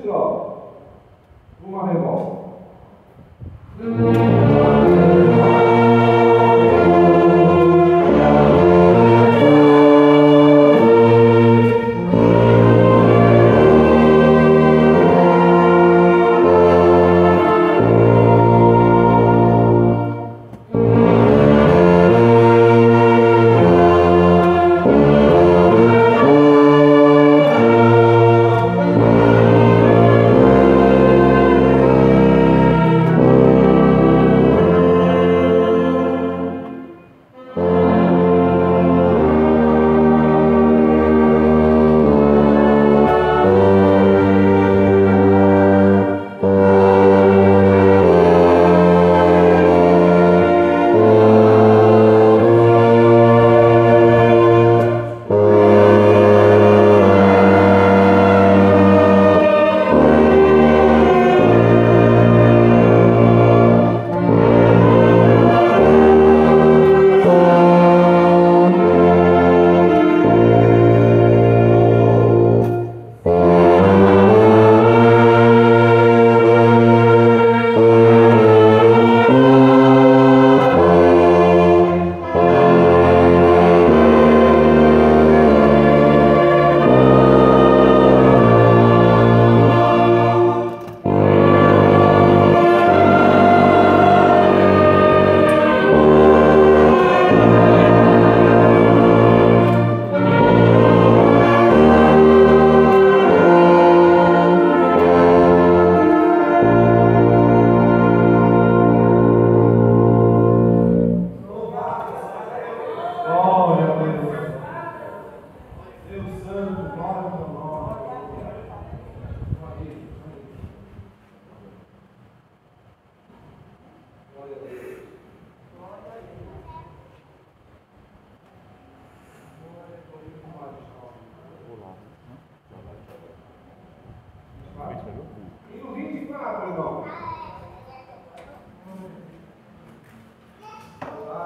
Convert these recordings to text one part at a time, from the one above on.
しろ。生まれも。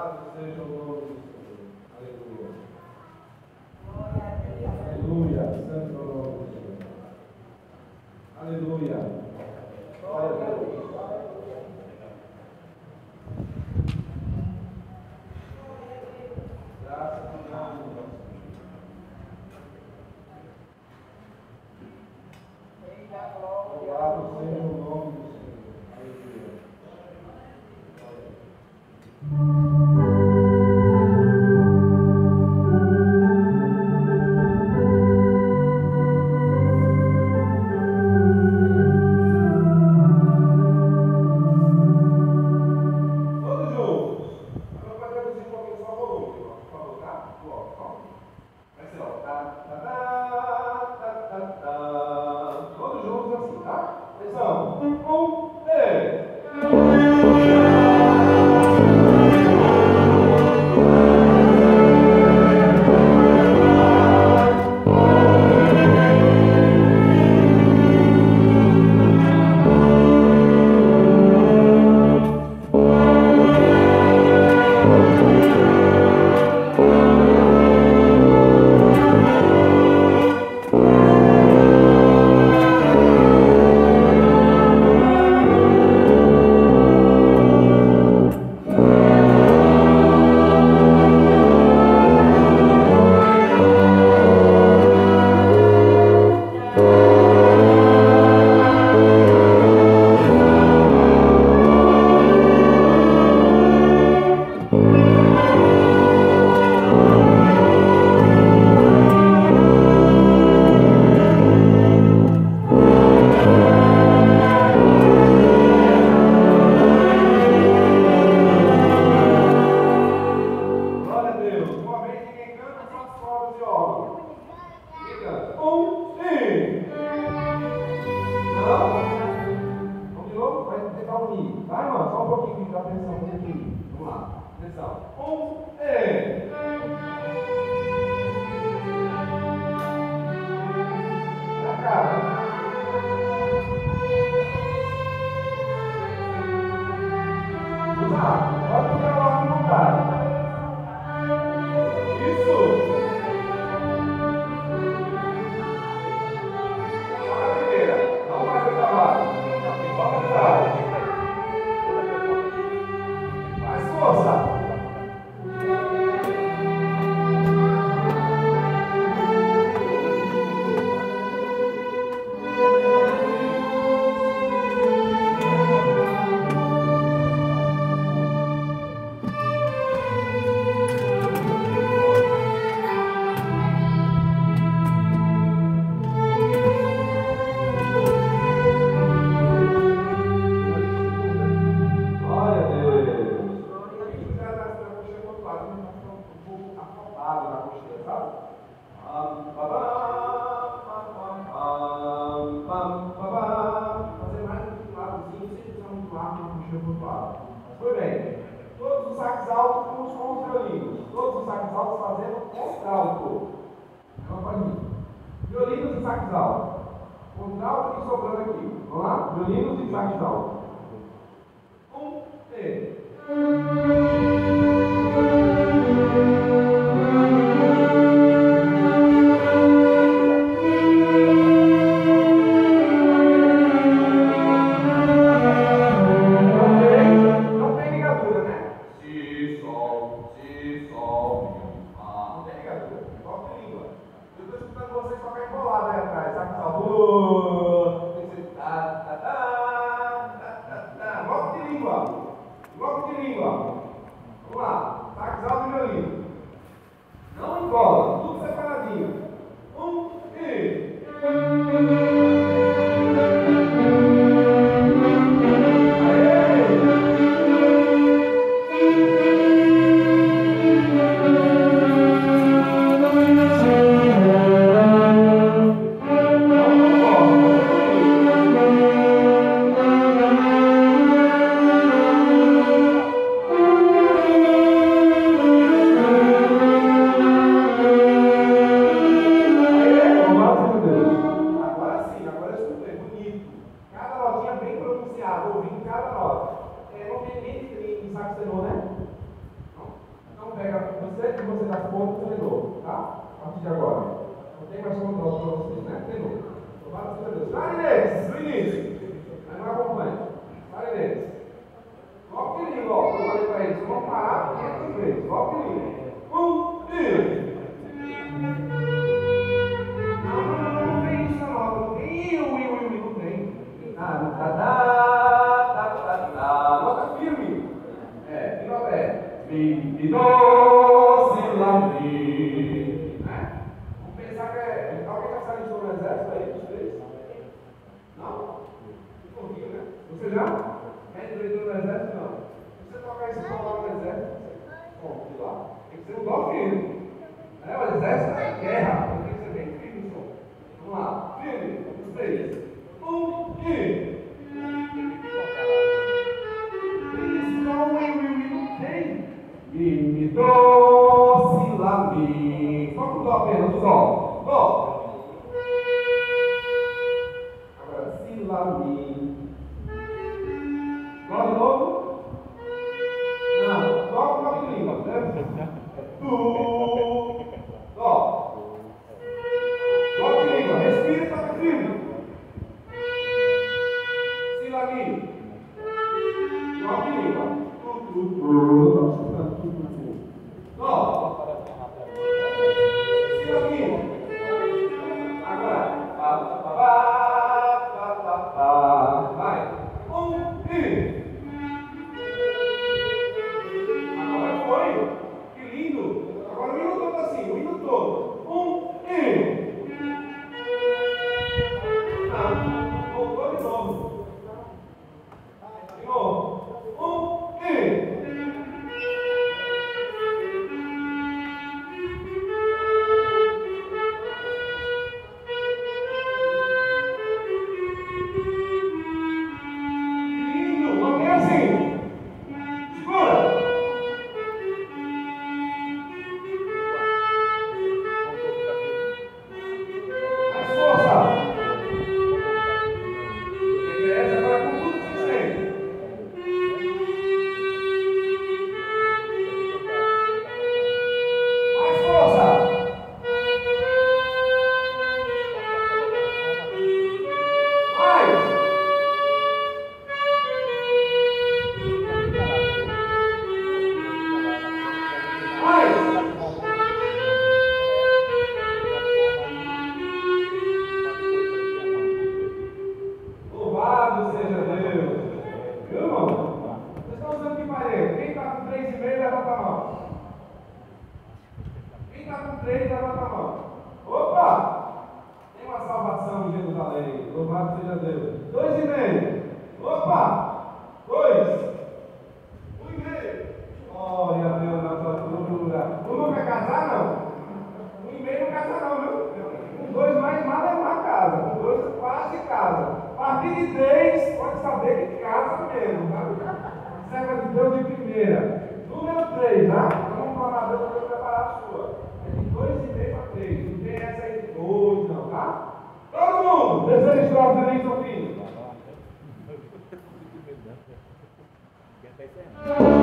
Louvado seja o nome do Senhor. Aleluia. Aleluia. Santo é nome do Senhor. Aleluia. É, e nota é? e doce, lá, mi. Né? Vamos pensar que é. Alguém já saindo de um exército aí, Os três? Não? Não? Não né? Você já? of the next of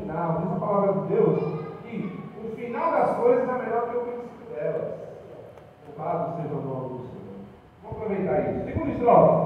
final. Diz a palavra de Deus que o final das coisas é melhor que o princípio delas. Louvado seja o nome do Senhor. Vamos aproveitar isso. Segundo estrofe.